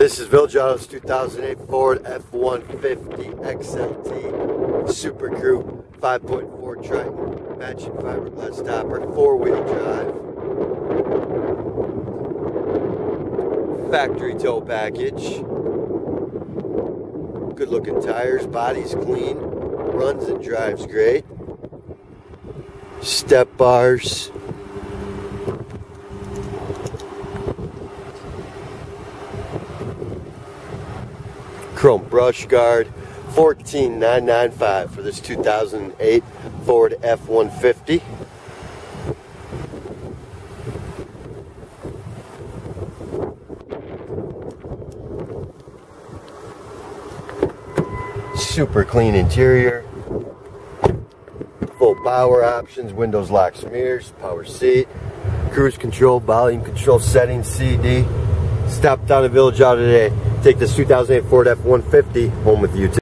This is Village Auto's 2008 Ford F-150 XLT Super Crew 5.4 Triton matching fiberglass topper, four-wheel drive. Factory tow package. Good looking tires, body's clean, runs and drives great. Step bars. Chrome brush guard 14995 for this 2008 Ford F-150 super clean interior. Full power options windows locks mirrors power seat cruise control volume control settings CD stop down the Village Auto today Take this 2008 Ford F-150 home with you today.